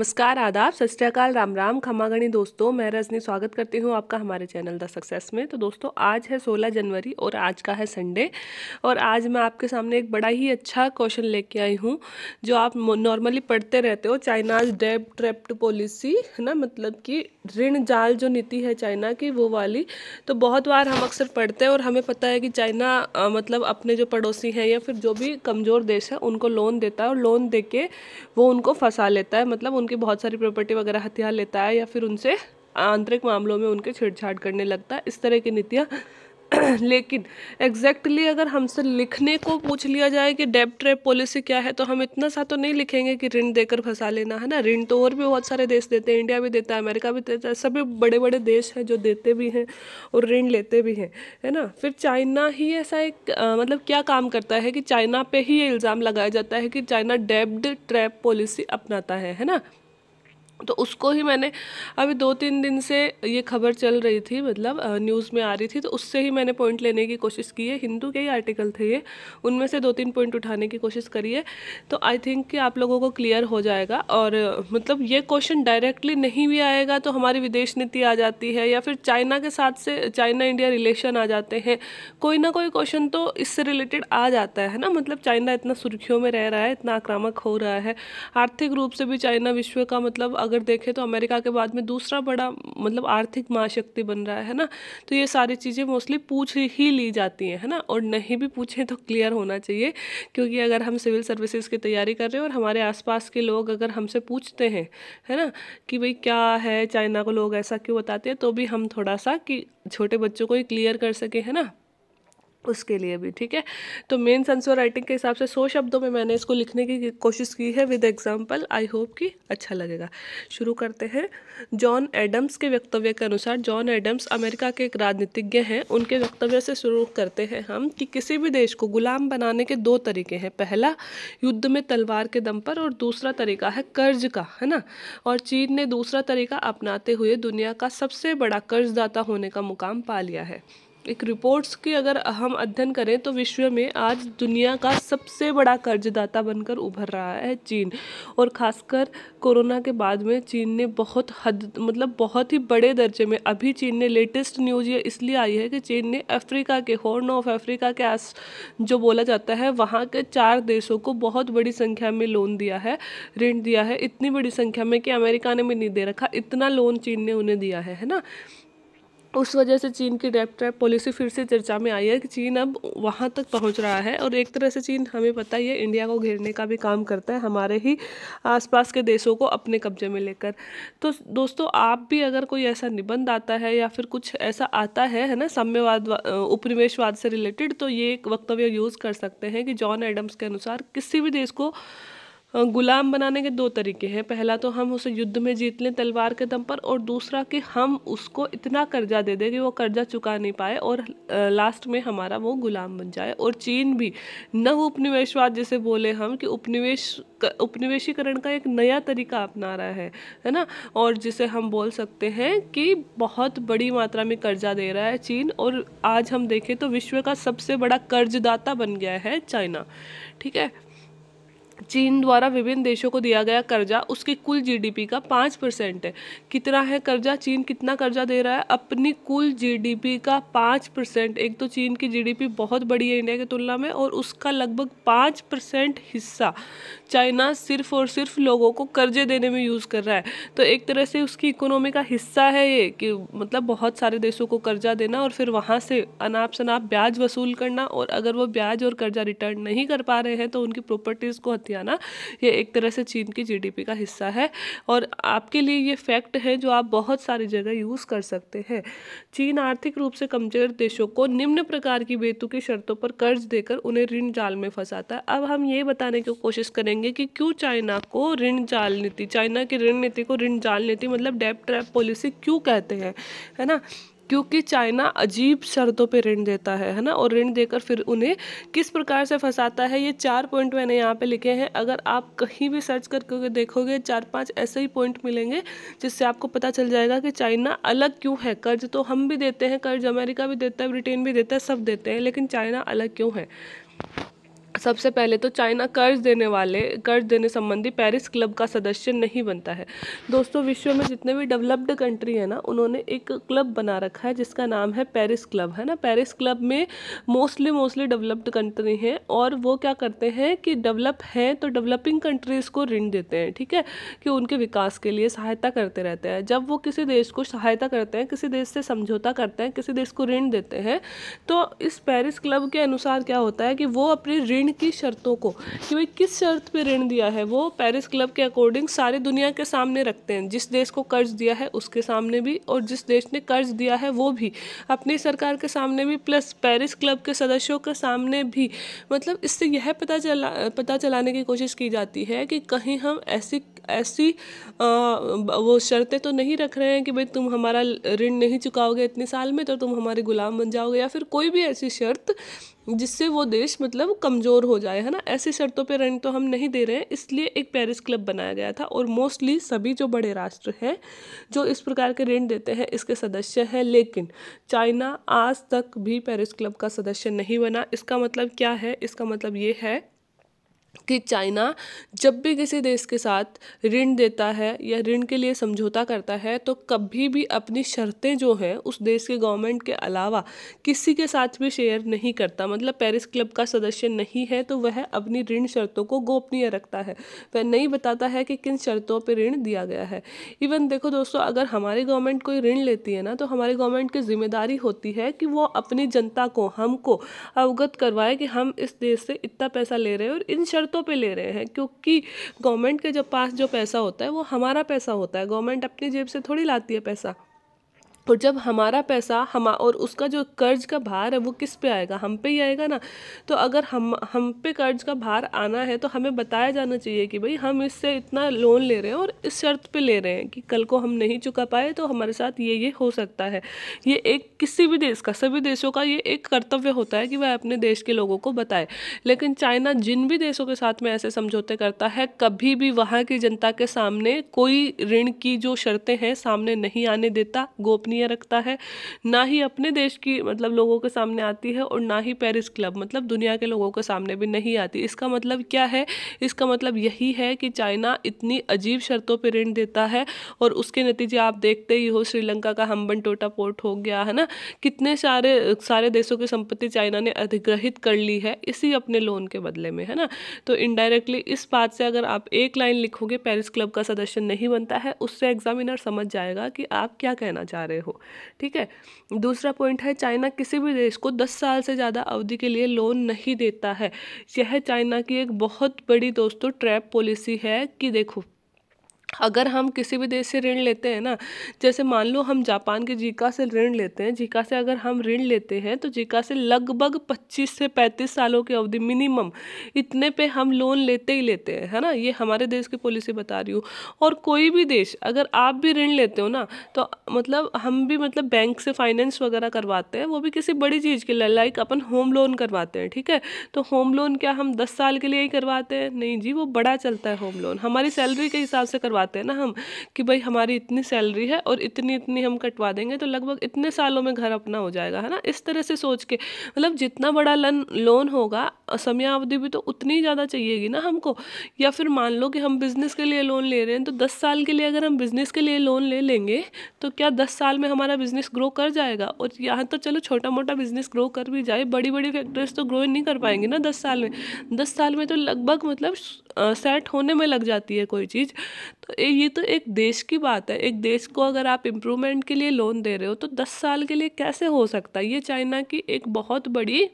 नमस्कार, आदाब, सत राम राम, खमागणी दोस्तों, मैं रजनी स्वागत करती हूँ आपका हमारे चैनल द सक्सेस में। तो दोस्तों, आज है 16 जनवरी और आज का है संडे और आज मैं आपके सामने एक बड़ा ही अच्छा क्वेश्चन लेके आई हूँ, जो आप नॉर्मली पढ़ते रहते हो, चाइनाज डेब ट्रेप्ट पॉलिसी, है ना? मतलब कि ऋण जाल जो नीति है चाइना की, वो वाली। तो बहुत बार हम अक्सर पढ़ते हैं और हमें पता है कि चाइना मतलब अपने जो पड़ोसी हैं या फिर जो भी कमज़ोर देश है, उनको लोन देता है और लोन दे के वो उनको फंसा लेता है। मतलब बहुत सारी प्रॉपर्टी वगैरह हथियार लेता है या फिर उनसे आंतरिक मामलों में उनके छेड़छाड़ करने लगता है। इस तरह की नीतियाँ लेकिन एग्जैक्टली अगर हमसे लिखने को पूछ लिया जाए कि डेप ट्रैप पॉलिसी क्या है तो हम इतना सा तो नहीं लिखेंगे कि ऋण देकर फंसा लेना है ना? ऋण तो और भी बहुत सारे देश देते हैं इंडिया भी देता है अमेरिका भी देता है सभी बड़े बड़े देश हैं जो देते भी हैं और ऋण लेते भी हैं है ना? फिर चाइना ही ऐसा एक आ, मतलब क्या काम करता है कि चाइना पे ही ये इल्ज़ाम लगाया जाता है कि चाइना डेब्ड ट्रैप पॉलिसी अपनाता है है ना? तो उसको ही मैंने अभी दो तीन दिन से ये खबर चल रही थी मतलब न्यूज़ में आ रही थी तो उससे ही मैंने पॉइंट लेने की कोशिश की है। हिंदू के ही आर्टिकल थे ये। उनमें से दो तीन पॉइंट उठाने की कोशिश करी है। तो आई थिंक कि आप लोगों को क्लियर हो जाएगा और मतलब ये क्वेश्चन डायरेक्टली नहीं भी आएगा तो हमारी विदेश नीति आ जाती है या फिर चाइना के साथ से, चाइना इंडिया रिलेशन आ जाते हैं। कोई ना कोई क्वेश्चन तो इससे रिलेटेड आ जाता है ना? मतलब चाइना इतना सुर्खियों में रह रहा है, इतना आक्रामक हो रहा है। आर्थिक रूप से भी चाइना विश्व का मतलब अगर देखें तो अमेरिका के बाद में दूसरा बड़ा मतलब आर्थिक महाशक्ति बन रहा है ना? तो ये सारी चीज़ें मोस्टली पूछ ही ली जाती हैं, है ना? और नहीं भी पूछें तो क्लियर होना चाहिए, क्योंकि अगर हम सिविल सर्विसेज़ की तैयारी कर रहे हैं और हमारे आसपास के लोग अगर हमसे पूछते हैं, है ना? कि भाई क्या है, चाइना को लोग ऐसा क्यों बताते हैं तो भी हम थोड़ा सा कि छोटे बच्चों को ही क्लियर कर सके, है ना? उसके लिए भी, ठीक है? तो मेन सेंसर राइटिंग के हिसाब से सौ शब्दों में मैंने इसको लिखने की कोशिश की है विद एग्जांपल आई होप कि अच्छा लगेगा। शुरू करते हैं। जॉन एडम्स के वक्तव्य के अनुसार जॉन एडम्स अमेरिका के एक राजनीतिज्ञ हैं। उनके वक्तव्य से शुरू करते हैं हम कि किसी भी देश को गुलाम बनाने के दो तरीके हैं। पहला, युद्ध में तलवार के दम पर और दूसरा तरीका है कर्ज का, है ना? और चीन ने दूसरा तरीका अपनाते हुए दुनिया का सबसे बड़ा कर्जदाता होने का मुकाम पा लिया है। एक रिपोर्ट्स की अगर हम अध्ययन करें तो विश्व में आज दुनिया का सबसे बड़ा कर्जदाता बनकर उभर रहा है चीन। और खासकर कोरोना के बाद में चीन ने बहुत हद मतलब बहुत ही बड़े दर्जे में, अभी चीन ने लेटेस्ट न्यूज़ ये इसलिए आई है कि चीन ने अफ्रीका के हॉर्न ऑफ़ अफ्रीका के आस, जो बोला जाता है, वहाँ के चार देशों को बहुत बड़ी संख्या में लोन दिया है, ऋण दिया है, इतनी बड़ी संख्या में कि अमेरिका ने भी नहीं दे रखा, इतना लोन चीन ने उन्हें दिया है है ना? उस वजह से चीन की डेप ट्रैप पॉलिसी फिर से चर्चा में आई है कि चीन अब वहाँ तक पहुँच रहा है और एक तरह से चीन, हमें पता ही है, इंडिया को घेरने का भी काम करता है हमारे ही आसपास के देशों को अपने कब्जे में लेकर। तो दोस्तों, आप भी अगर कोई ऐसा निबंध आता है या फिर कुछ ऐसा आता है है ना, साम्यवाद उपनिवेशवाद से रिलेटेड तो ये एक वक्तव्य यूज़ कर सकते हैं कि जॉन एडम्स के अनुसार किसी भी देश को गुलाम बनाने के दो तरीके हैं। पहला तो हम उसे युद्ध में जीत लें तलवार के दम पर और दूसरा कि हम उसको इतना कर्जा दे दें कि वो कर्जा चुका नहीं पाए और लास्ट में हमारा वो गुलाम बन जाए। और चीन भी नव उपनिवेशवाद जैसे बोले हम कि उपनिवेश उपनिवेशीकरण का एक नया तरीका अपना रहा है है ना? और जिसे हम बोल सकते हैं कि बहुत बड़ी मात्रा में कर्जा दे रहा है चीन और आज हम देखें तो विश्व का सबसे बड़ा कर्जदाता बन गया है चाइना, ठीक है? चीन द्वारा विभिन्न देशों को दिया गया कर्जा, उसकी कुल जीडीपी का पाँच परसेंट है। कितना है कर्जा? चीन कितना कर्जा दे रहा है? अपनी कुल जीडीपी का पाँच परसेंट। एक तो चीन की जीडीपी बहुत बड़ी है इंडिया की तुलना में और उसका लगभग पाँच परसेंट हिस्सा चाइना सिर्फ़ और सिर्फ़ लोगों को कर्जे देने में यूज़ कर रहा है। तो एक तरह से उसकी इकोनॉमी का हिस्सा है ये कि मतलब बहुत सारे देशों को कर्जा देना और फिर वहाँ से अनाप शनाप ब्याज वसूल करना और अगर वो ब्याज और कर्जा रिटर्न नहीं कर पा रहे हैं तो उनकी प्रॉपर्टीज़ को हथियाना ये एक तरह से चीन की जीडीपी का हिस्सा है और आपके लिए ये फैक्ट है जो आप बहुत सारी जगह यूज़ कर सकते हैं। चीन आर्थिक रूप से कमज़ोर देशों को निम्न प्रकार की बेतुकी शर्तों पर कर्ज देकर उन्हें ऋण जाल में फंसाता है। अब हम ये बताने की कोशिश करेंगे कि क्यों चाइना को ऋण जाल नीति, चाइना की ऋण नीति को ऋण जाल नीति मतलब डेप ट्रैप पॉलिसी क्यों कहते हैं, है ना? क्योंकि चाइना अजीब शर्तों पे ऋण देता है है ना? और ऋण देकर फिर उन्हें किस प्रकार से फंसाता है? ये चार पॉइंट मैंने यहाँ पे लिखे हैं। अगर आप कहीं भी सर्च करके देखोगे, चार पाँच ऐसे ही पॉइंट मिलेंगे, जिससे आपको पता चल जाएगा कि चाइना अलग क्यों है। कर्ज तो हम भी देते हैं, कर्ज अमेरिका भी देता है, ब्रिटेन भी देता है, सब देते हैं, लेकिन चाइना अलग क्यों है? सबसे पहले तो चाइना कर्ज देने वाले, कर्ज देने संबंधी पेरिस क्लब का सदस्य नहीं बनता है। दोस्तों, विश्व में जितने भी डेवलप्ड कंट्री है ना, उन्होंने एक क्लब बना रखा है, जिसका नाम है पेरिस क्लब, है ना? पेरिस क्लब में मोस्टली मोस्टली डेवलप्ड कंट्री हैं और वो क्या करते हैं कि डेवलप हैं तो डेवलपिंग कंट्रीज़ को ऋण देते हैं, ठीक है? कि उनके विकास के लिए सहायता करते रहते हैं। जब वो किसी देश को सहायता करते हैं, किसी देश से समझौता करते हैं, किसी देश को ऋण देते हैं तो इस पेरिस क्लब के अनुसार क्या होता है कि वो अपनी ऋण ऋण की शर्तों को, कि भाई किस शर्त पे ऋण दिया है? वो पेरिस क्लब के अकॉर्डिंग सारी दुनिया के सामने रखते हैं। जिस देश को कर्ज दिया है, उसके सामने भी, और जिस देश ने कर्ज दिया है, वो भी। अपनी सरकार के सामने भी प्लस पेरिस क्लब के सदस्यों के सामने भी। मतलब इससे यह पता चला, पता चलाने की कोशिश की जाती है कि कहीं हम ऐसी ऐसी आ, वो शर्तें तो नहीं रख रहे हैं कि भाई तुम हमारा ऋण नहीं चुकाओगे इतने साल में तो तुम हमारे गुलाम बन जाओगे या फिर कोई भी ऐसी शर्त जिससे वो देश मतलब कमज़ोर हो जाए है ना? ऐसी शर्तों पे ऋण तो हम नहीं दे रहे हैं इसलिए एक पेरिस क्लब बनाया गया था और मोस्टली सभी जो बड़े राष्ट्र हैं जो इस प्रकार के ऋण देते हैं इसके सदस्य हैं लेकिन चाइना आज तक भी पेरिस क्लब का सदस्य नहीं बना। इसका मतलब क्या है? इसका मतलब ये है कि चाइना जब भी किसी देश के साथ ऋण देता है या ऋण के लिए समझौता करता है तो कभी भी अपनी शर्तें जो हैं उस देश के गवर्नमेंट के अलावा किसी के साथ भी शेयर नहीं करता। मतलब पेरिस क्लब का सदस्य नहीं है तो वह अपनी ऋण शर्तों को गोपनीय रखता है। वह नहीं बताता है कि किन शर्तों पर ऋण दिया गया है। इवन देखो दोस्तों, अगर हमारी गवर्नमेंट कोई ऋण लेती है ना तो हमारी गवर्नमेंट की ज़िम्मेदारी होती है कि वो अपनी जनता को, हमको अवगत करवाए कि हम इस देश से इतना पैसा ले रहे हैं और इन पे ले रहे हैं, क्योंकि गवर्नमेंट के जब पास जो पैसा होता है, वो हमारा पैसा होता है। गवर्नमेंट अपनी जेब से थोड़ी लाती है पैसा। और जब हमारा पैसा हम और उसका जो कर्ज का भार है वो किस पे आएगा? हम पे ही आएगा ना? तो अगर हम हम पे कर्ज का भार आना है तो हमें बताया जाना चाहिए कि भाई हम इससे इतना लोन ले रहे हैं और इस शर्त पे ले रहे हैं कि कल को हम नहीं चुका पाए तो हमारे साथ ये ये हो सकता है। ये एक किसी भी देश का, सभी देशों का ये एक कर्तव्य होता है कि वह अपने देश के लोगों को बताए। लेकिन चाइना जिन भी देशों के साथ में ऐसे समझौते करता है, कभी भी वहाँ की जनता के सामने कोई ऋण की जो शर्तें हैं सामने नहीं आने देता, गोपनीय गोपनीय रखता है, ना ही अपने देश की मतलब लोगों के सामने आती है और ना ही पेरिस क्लब मतलब दुनिया के लोगों के सामने भी नहीं आती। इसका मतलब क्या है? इसका मतलब यही है कि चाइना इतनी अजीब शर्तों पर ऋण देता है और उसके नतीजे आप देखते ही हो, श्रीलंका का हम्बन टोटा पोर्ट हो गया, है ना? कितने सारे सारे देशों की संपत्ति चाइना ने अधिग्रहित कर ली है, इसी अपने लोन के बदले में, है ना? तो इनडायरेक्टली इस बात से अगर आप एक लाइन लिखोगे, पेरिस क्लब का सदस्य नहीं बनता है, उससे एग्जामिनर समझ जाएगा कि आप क्या कहना चाह रहे हो। हो, ठीक है? दूसरा पॉइंट है, चाइना किसी भी देश को दस साल से ज़्यादा अवधि के लिए लोन नहीं देता है। यह चाइना की एक बहुत बड़ी दोस्तों ट्रैप पॉलिसी है कि देखो अगर हम किसी भी देश से ऋण लेते हैं ना, जैसे मान लो हम जापान के जीका से ऋण लेते हैं, जीका से अगर हम ऋण लेते हैं तो जीका से लगभग 25 से 35 सालों की अवधि मिनिमम इतने पे हम लोन लेते ही लेते हैं, है ना? ये हमारे देश की पॉलिसी बता रही हूँ। और कोई भी देश, अगर आप भी ऋण लेते हो ना तो मतलब हम भी मतलब बैंक से फाइनेंस वगैरह करवाते हैं, वो भी किसी बड़ी चीज़ के लिए लाइक अपन होम लोन करवाते हैं, ठीक है? तो होम लोन क्या हम दस साल के लिए ही करवाते हैं? नहीं जी, वो बड़ा चलता है होम लोन हमारी सैलरी के हिसाब से करवा करवाते हैं ना हम, कि भाई हमारी इतनी सैलरी है और इतनी इतनी हम कटवा देंगे तो लगभग इतने सालों में घर अपना हो जाएगा, है ना? इस तरह से सोच के मतलब जितना बड़ा लन लोन होगा समयावधि भी तो उतनी ज़्यादा चाहिएगी ना हमको। या फिर मान लो कि हम बिज़नेस के लिए लोन ले रहे हैं तो दस साल के लिए अगर हम बिज़नेस के लिए लोन ले लेंगे तो क्या दस साल में हमारा बिज़नेस ग्रो कर जाएगा? और यहाँ तो चलो छोटा मोटा बिज़नेस ग्रो कर भी जाए बड़ी बड़ी फैक्ट्रीज तो ग्रो नहीं कर पाएँगे ना दस साल में। दस साल में तो लगभग मतलब सेट होने में लग जाती है कोई चीज़। ये तो एक देश की बात है। एक देश को अगर आप इम्प्रूवमेंट के लिए लोन दे रहे हो तो दस साल के लिए कैसे हो सकता है? ये चाइना की एक बहुत बड़ी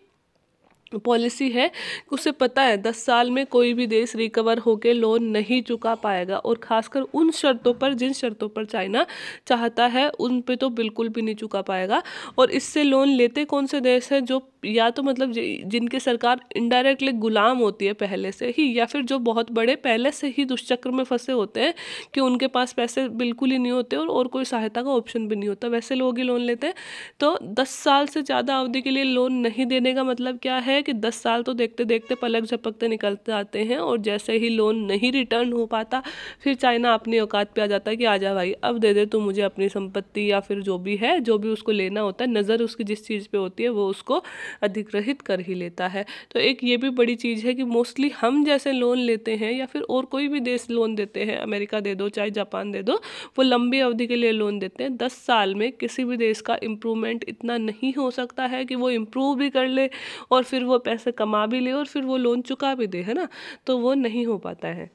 पॉलिसी है उसे पता है दस साल में कोई भी देश रिकवर होकर लोन नहीं चुका पाएगा और खासकर उन शर्तों पर जिन शर्तों पर चाइना चाहता है उन पे तो बिल्कुल भी नहीं चुका पाएगा। और इससे लोन लेते कौन से देश हैं जो या तो मतलब जिनकी सरकार इनडायरेक्टली गुलाम होती है पहले से ही या फिर जो बहुत बड़े पहले से ही दुष्चक्र में फंसे होते हैं कि उनके पास पैसे बिल्कुल ही नहीं होते और, और कोई सहायता का ऑप्शन भी नहीं होता। वैसे लोग ही लोन लेते हैं। तो दस साल से ज़्यादा अवधि के लिए लोन नहीं देने का मतलब क्या है कि दस साल तो देखते देखते पलक झपकते निकलते आते हैं और जैसे ही लोन नहीं रिटर्न हो पाता, फिर चाइना अपनी औकात पे आ जाता है कि, आ जा भाई, अब दे दे तू मुझे अपनी संपत्ति या फिर जो भी है, जो भी उसको लेना होता है, नज़र उसकी जिस चीज़ पर होती है, वो उसको अधिग्रहित कर ही लेता है। तो एक ये भी बड़ी चीज़ है कि मोस्टली हम जैसे लोन लेते हैं या फिर और कोई भी देश लोन देते हैं, अमेरिका दे दो, चाहे जापान दे दो, वो लंबी अवधि के लिए लोन देते हैं। दस साल में किसी भी देश का इम्प्रूवमेंट इतना नहीं हो सकता है कि वो इम्प्रूव भी कर ले और फिर वो पैसे कमा भी ले और फिर वो लोन चुका भी दे, है ना? तो वो नहीं हो पाता है।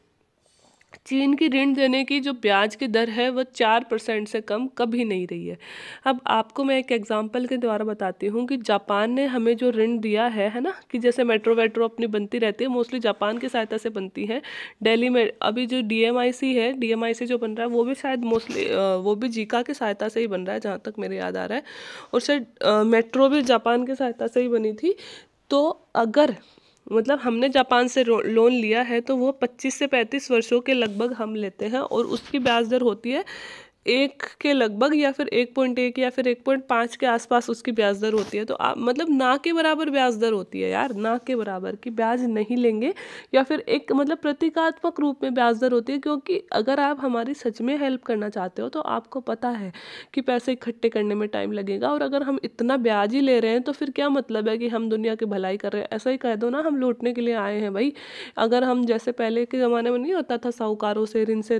चीन की ऋण देने की जो ब्याज की दर है वह चार परसेंट से कम कभी नहीं रही है। अब आपको मैं एक एग्जांपल के द्वारा बताती हूँ कि जापान ने हमें जो ऋण दिया है है ना? कि जैसे मेट्रो वेट्रो अपनी बनती रहती है मोस्टली जापान की सहायता से बनती है। दिल्ली में अभी जो डीएमआईसी है डी जो बन रहा है, वो भी शायद मोस्टली वो भी जीका की सहायता से ही बन रहा है, जहाँ तक मेरे याद आ रहा है। और शायद मेट्रो भी जापान की सहायता से ही बनी थी। तो अगर मतलब हमने जापान से लोन लिया है तो वो 25 से 35 वर्षों के लगभग हम लेते हैं और उसकी ब्याज दर होती है एक के लगभग या फिर एक पॉइंट एक या फिर एक पॉइंट पाँच के आसपास उसकी ब्याज दर होती है तो आप मतलब ना के बराबर ब्याज दर होती है यार, ना के बराबर कि ब्याज नहीं लेंगे या फिर एक मतलब प्रतीकात्मक रूप में ब्याज दर होती है, क्योंकि अगर आप हमारी सच में हेल्प करना चाहते हो तो आपको पता है कि पैसे इकट्ठे करने में टाइम लगेगा और अगर हम इतना ब्याज ही ले रहे हैं तो फिर क्या मतलब है कि हम दुनिया की भलाई कर रहे हैं? ऐसा ही कह दो ना, हम लूटने के लिए आए हैं भाई। अगर हम जैसे पहले के ज़माने में नहीं होता था, साहूकारों से ऋण से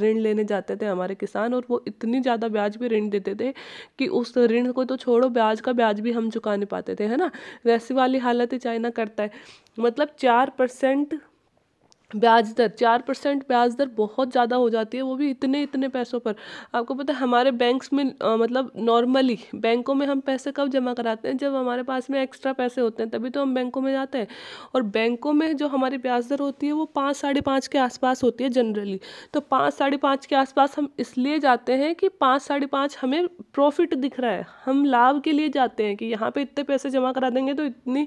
ऋण लेने जाते थे, हमारे किसान और वो इतनी ज़्यादा ब्याज पे ऋण देते थे कि उस ऋण को तो छोड़ो, ब्याज का ब्याज भी हम चुका नहीं पाते थे, है ना? वैसी वाली हालत ही चाइना करता है। मतलब चार परसेंट ब्याज दर चार परसेंट ब्याज दर बहुत ज़्यादा हो जाती है वो भी इतने इतने पैसों पर। आपको पता है हमारे बैंक्स में आ, मतलब नॉर्मली बैंकों में हम पैसे कब जमा कराते हैं? जब हमारे पास में एक्स्ट्रा पैसे होते हैं तभी तो हम बैंकों में जाते हैं। और बैंकों में जो हमारी ब्याज दर होती है वो पाँच साढ़े पाँच के आसपास होती है जनरली तो पाँच साढ़े पाँच के आसपास हम इसलिए जाते हैं कि पाँच साढ़े पाँच हमें प्रॉफिट दिख रहा है। हम लाभ के लिए जाते हैं कि यहाँ पर इतने पैसे जमा करा देंगे तो इतनी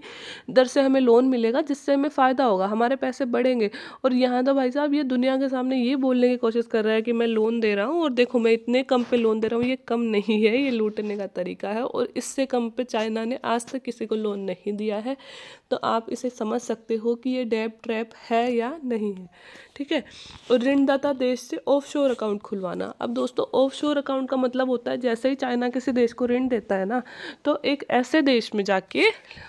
दर से हमें लोन मिलेगा जिससे हमें फ़ायदा होगा। हमारे पैसे बढ़ेंगे। और यहाँ तो भाई साहब ये दुनिया के सामने ये बोलने की कोशिश कर रहा है कि मैं लोन दे रहा हूँ और देखो मैं इतने कम पे लोन दे रहा हूँ, ये कम नहीं है, ये लूटने का तरीका है और इससे कम पे चाइना ने आज तक किसी को लोन नहीं दिया है। तो आप इसे समझ सकते हो कि ये डेप ट्रैप है या नहीं है। ठीक है? और ऋणदाता देश से ऑफ़ शोर अकाउंट खुलवाना। अब दोस्तों ऑफ़ शोर अकाउंट का मतलब होता है, जैसे ही चाइना किसी देश को ऋण देता है ना तो एक ऐसे देश में जाके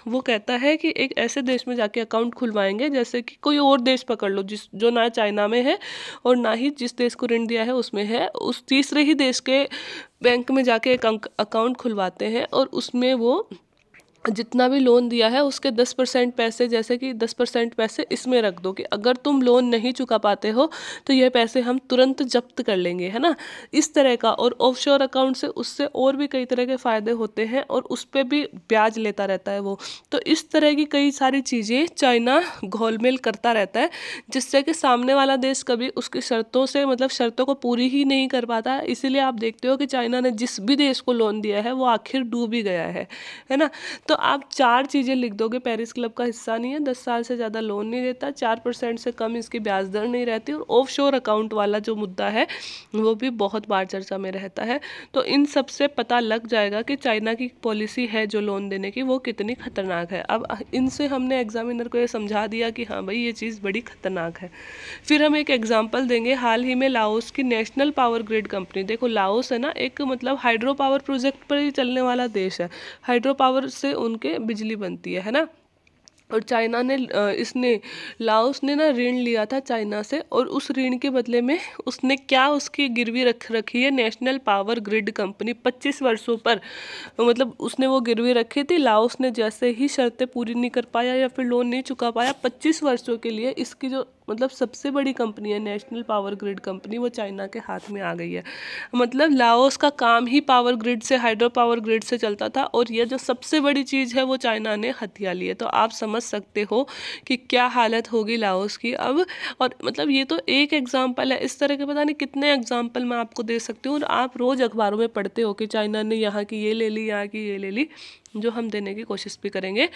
वो कहता है कि एक ऐसे देश में जाके अकाउंट खुलवाएँगे, जैसे कि कोई और देश पकड़ लो, जिस, जो ना चाइना में है और ना ही जिस देश को ऋण दिया है उसमें है, उस तीसरे ही देश के बैंक में जाके एक अकाउंट खुलवाते हैं और उसमें वो जितना भी लोन दिया है, उसके दस परसेंट पैसे, जैसे कि दस परसेंट पैसे इसमें रख दो कि अगर तुम लोन नहीं चुका पाते हो तो यह पैसे हम तुरंत जब्त कर लेंगे, है ना? इस तरह का और ऑफशोर अकाउंट से उससे और भी कई तरह के फ़ायदे होते हैं और उस पर भी ब्याज लेता रहता है वो। तो इस तरह की कई सारी चीज़ें चाइना घोलमेल करता रहता है, जिससे कि सामने वाला देश कभी उसकी शर्तों से मतलब शर्तों को पूरी ही नहीं कर पाता। इसीलिए आप देखते हो कि चाइना ने जिस भी देश को लोन दिया है, वो आखिर डूब ही गया है है ना? तो तो आप चार चीज़ें लिख दोगे, पेरिस क्लब का हिस्सा नहीं है, दस साल से ज़्यादा लोन नहीं देता, चार परसेंट से कम इसकी ब्याज दर नहीं रहती और ऑफ़ शोर अकाउंट वाला जो मुद्दा है, वो भी बहुत बार चर्चा में रहता है। तो इन सबसे पता लग जाएगा कि चाइना की पॉलिसी है जो लोन देने की, वो कितनी खतरनाक है। अब इनसे हमने एग्जामिनर को ये समझा दिया कि हाँ भाई, ये चीज़ बड़ी खतरनाक है। फिर हम एक एग्ज़ाम्पल देंगे, हाल ही में लाओस की नेशनल पावर ग्रिड कंपनी देखो लाओस है ना, एक मतलब हाइड्रो पावर प्रोजेक्ट पर ही चलने वाला देश है। हाइड्रो पावर से उनके बिजली बनती है है ना? और चाइना ने इसने, लाओस ने ना ऋण लिया था चाइना से और उस ऋण के बदले में उसने क्या उसकी गिरवी रख, रखी है? नेशनल पावर ग्रिड कंपनी 25 वर्षों पर मतलब उसने वो गिरवी रखी थी। लाओस ने जैसे ही शर्तें पूरी नहीं कर पाया या फिर लोन नहीं चुका पाया 25 वर्षों के लिए इसकी जो मतलब सबसे बड़ी कंपनी है, नेशनल पावर ग्रिड कंपनी, वो चाइना के हाथ में आ गई है। मतलब लाओस का काम ही पावर ग्रिड से, हाइड्रो पावर ग्रिड से चलता था और ये जो सबसे बड़ी चीज़ है, वो चाइना ने हथिया ली है। तो आप समझ सकते हो कि क्या हालत होगी लाओस की अब। और मतलब ये तो एक एग्ज़ाम्पल है, इस तरह के पता नहीं कितने एग्ज़ाम्पल मैं आपको दे सकती हूँ। और आप रोज़ अखबारों में पढ़ते हो कि चाइना ने यहाँ की ये ले ली, यहाँ की ये ले ली। जो हम देने की कोशिश भी करेंगे।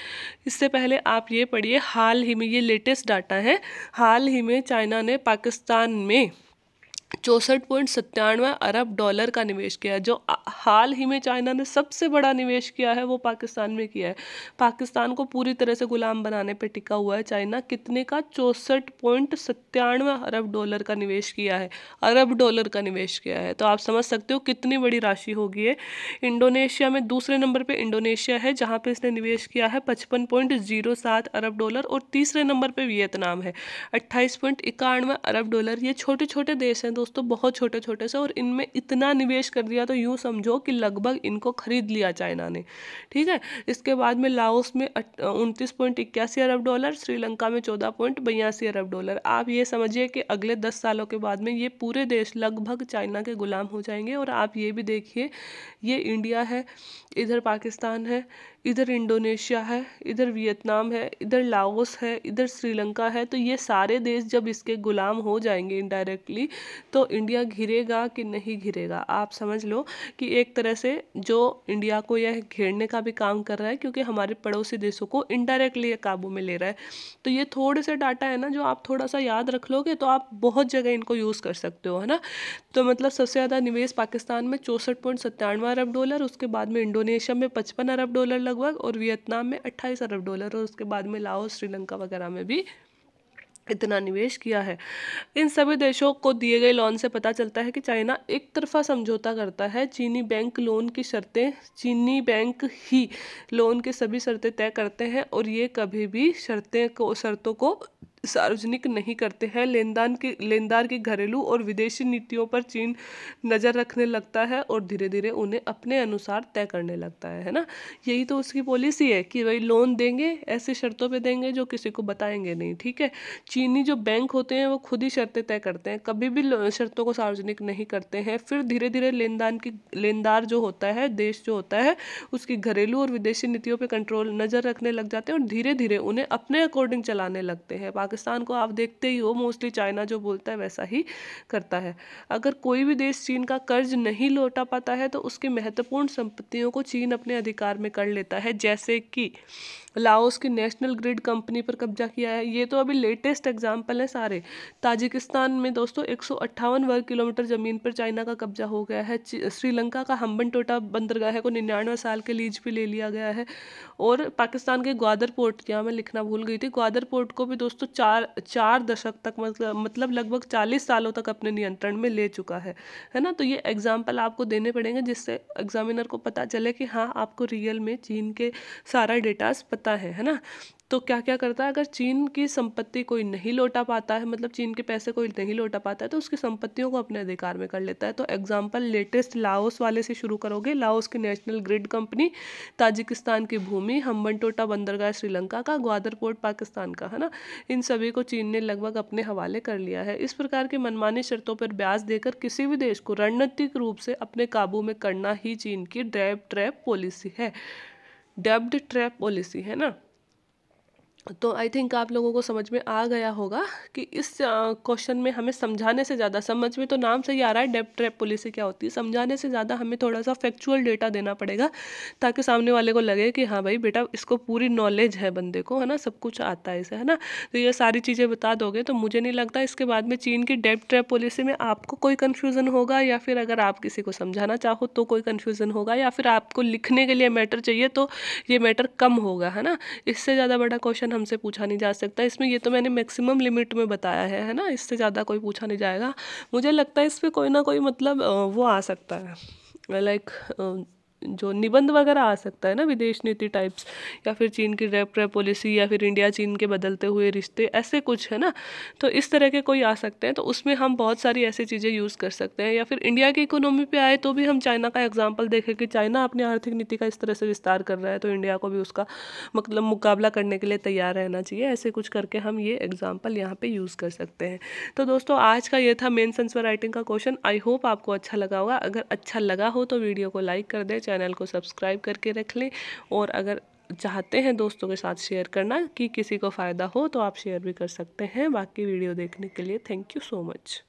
इससे पहले आप ये पढ़िए, हाल ही में ये लेटेस्ट डाटा है। हाल ही में चाइना ने पाकिस्तान में चौंसठ पॉइंट सत्तानवे अरब डॉलर का निवेश किया है, जो हाल ही में चाइना ने सबसे बड़ा निवेश किया है, वो पाकिस्तान में किया है। पाकिस्तान को पूरी तरह से गुलाम बनाने पे टिका हुआ है। चाइना कितने का? चौंसठ पॉइंट सत्तानवे अरब डॉलर का निवेश किया है, अरब डॉलर का निवेश किया है। तो आप समझ सकते हो कितनी बड़ी राशि होगी है इंडोनेशिया में दूसरे नंबर पर इंडोनेशिया है, जहाँ पर इसने निवेश किया है पचपन पॉइंट ज़ीरो सात अरब डॉलर और तीसरे नंबर पर वियतनाम है। अट्ठाईस पॉइंट इक्यानवे अरब डॉलर, ये छोटे छोटे देश हैं दोस्तों बहुत छोटे छोटे से और इनमें इतना निवेश कर दिया तो यूँ समझो कि लगभग इनको खरीद लिया चाइना ने। ठीक है? इसके बाद में लाओस में उनतीस पॉइंट इक्यासी अरब डॉलर, श्रीलंका में चौदह पॉइंट बयासी अरब डॉलर। आप ये समझिए कि अगले दस सालों के बाद में ये पूरे देश लगभग चाइना के गुलाम हो जाएँगे और आप ये भी देखिए, ये इंडिया है, इधर पाकिस्तान है इधर इंडोनेशिया है, इधर वियतनाम है, इधर लाओस है, इधर श्रीलंका है तो ये सारे देश जब इसके गुलाम हो जाएँगे इनडायरेक्टली तो इंडिया घिरेगा कि नहीं घिरेगा? आप समझ लो कि एक तरह से जो इंडिया को यह घेरने का भी काम कर रहा है, क्योंकि हमारे पड़ोसी देशों को इनडायरेक्टली काबू में ले रहा है। तो ये थोड़े से डाटा है ना, जो आप थोड़ा सा याद रख लोगे तो आप बहुत जगह इनको यूज़ कर सकते हो, है ना? तो मतलब सबसे ज़्यादा निवेश पाकिस्तान में चौंसठ पॉइंट सत्तानवे अरब डॉलर, उसके बाद में इंडोनेशिया में पचपन अरब डॉलर लगभग और वियतनाम में अट्ठाईस अरब डॉलर और उसके बाद में लाओस, श्रीलंका वगैरह में भी इतना निवेश किया है। इन सभी देशों को दिए गए लोन से पता चलता है कि चाइना एक तरफा समझौता करता है, चीनी बैंक लोन की शर्तें, चीनी बैंक ही लोन की सभी शर्तें तय करते हैं और ये कभी भी शर्तें को, शर्तों को सार्वजनिक नहीं करते हैं। लेनदान के, लेनदार की घरेलू और विदेशी नीतियों पर चीन नज़र रखने लगता है और धीरे धीरे उन्हें अपने अनुसार तय करने लगता है है ना? यही तो उसकी पॉलिसी है कि भाई लोन देंगे, ऐसी शर्तों पे देंगे जो किसी को बताएँगे नहीं, ठीक है? चीनी जो बैंक होते हैं वो खुद ही शर्तें तय करते हैं, कभी भी शर्तों को सार्वजनिक नहीं करते हैं। फिर धीरे धीरे लेनदान की, लेनदार जो होता है, देश जो होता है, उसकी घरेलू और विदेशी नीतियों पर कंट्रोल नज़र रखने लग जाते हैं और धीरे धीरे उन्हें अपने अकॉर्डिंग चलाने लगते हैं। पाकिस्तान को आप देखते ही हो मोस्टली चाइना जो बोलता है वैसा ही करता है। अगर कोई भी देश चीन का कर्ज नहीं लौटा पाता है तो उसकी महत्वपूर्ण संपत्तियों को चीन अपने अधिकार में कर लेता है। जैसे कि लाओस की नेशनल ग्रिड कंपनी पर कब्जा किया है। ये तो अभी लेटेस्ट एग्ज़ाम्पल है सारे। ताजिकिस्तान में दोस्तों एक सौ अट्ठावन वर्ग किलोमीटर ज़मीन पर चाइना का कब्जा हो गया है। श्रीलंका का हम्बन टोटा बंदरगाह को निन्यानवे साल के लीज पे ले लिया गया है। और पाकिस्तान के ग्वादर पोर्ट, यहाँ मैं लिखना भूल गई थी, ग्वादर पोर्ट को भी दोस्तों चार चार दशक तक मतलब मतलब लगभग चालीस सालों तक अपने नियंत्रण में ले चुका है है ना? तो ये एग्ज़ाम्पल आपको देने पड़ेंगे जिससे एग्जामिनर को पता चले कि हाँ आपको रियल में चीन के सारा डेटास पता है है ना? तो क्या क्या करता है? अगर चीन की संपत्ति कोई नहीं लौटा पाता है मतलब चीन के पैसे कोई नहीं लौटा पाता है तो उसकी संपत्तियों को अपने अधिकार में कर लेता है। तो एग्ज़ाम्पल लेटेस्ट लाओस वाले से शुरू करोगे। लाओस की नेशनल ग्रिड कंपनी ताजिकिस्तान की भूमि हम्बन बंदरगाह, श्रीलंका का, ग्वादर पोर्ट पाकिस्तान का, है ना? इन सभी को चीन ने लगभग अपने हवाले कर लिया है। इस प्रकार की मनमानी शर्तों पर ब्याज देकर किसी भी देश को रणनीतिक रूप से अपने काबू में करना ही चीन की ड्रैप ट्रैप पॉलिसी है। डेब्ड ट्रैप पॉलिसी है ना? तो आई थिंक आप लोगों को समझ में आ गया होगा कि इस क्वेश्चन में हमें समझाने से ज़्यादा, समझ में तो नाम से ही आ रहा है डेप ट्रैप पॉलिसी क्या होती है? समझाने से ज़्यादा हमें थोड़ा सा फैक्चुअल डेटा देना पड़ेगा, ताकि सामने वाले को लगे कि हाँ भाई बेटा, इसको पूरी नॉलेज है बंदे को, है ना? सब कुछ आता है इसे, है ना? तो ये सारी चीज़ें बता दोगे तो मुझे नहीं लगता इसके बाद में चीन की डेप ट्रैप पॉलिसी में आपको कोई कन्फ्यूज़न होगा, या फिर अगर आप किसी को समझाना चाहो तो कोई कन्फ्यूज़न होगा, या फिर आपको लिखने के लिए मैटर चाहिए तो ये मैटर कम होगा, है ना? इससे ज़्यादा बड़ा क्वेश्चन हमसे पूछा नहीं जा सकता। इसमें ये तो मैंने मैक्सिमम लिमिट में बताया है है ना? इससे ज़्यादा कोई पूछा नहीं जाएगा। मुझे लगता है इस पर कोई ना कोई मतलब वो आ सकता है। लाइक जो निबंध वगैरह आ सकता है ना विदेश नीति टाइप्स या फिर चीन की रेप रेप पॉलिसी या फिर इंडिया चीन के बदलते हुए रिश्ते, ऐसे कुछ है ना? तो इस तरह के कोई आ सकते हैं तो उसमें हम बहुत सारी ऐसी चीज़ें यूज़ कर सकते हैं। या फिर इंडिया की इकोनॉमी पे आए तो भी हम चाइना का एग्ज़ाम्पल देखें कि चाइना अपनी आर्थिक नीति का इस तरह से विस्तार कर रहा है तो इंडिया को भी उसका मतलब मुकाबला करने के लिए तैयार रहना चाहिए। ऐसे कुछ करके हम ये एग्ज़ाम्पल यहाँ पर यूज़ कर सकते हैं। तो दोस्तों, आज का ये था मेन सेंसर राइटिंग का क्वेश्चन आई होप आपको अच्छा लगा होगा। अगर अच्छा लगा हो तो वीडियो को लाइक कर दें चैनल को सब्सक्राइब करके रख लें और अगर चाहते हैं दोस्तों के साथ शेयर करना कि किसी को फ़ायदा हो तो आप शेयर भी कर सकते हैं। बाकी वीडियो देखने के लिए थैंक यू सो मच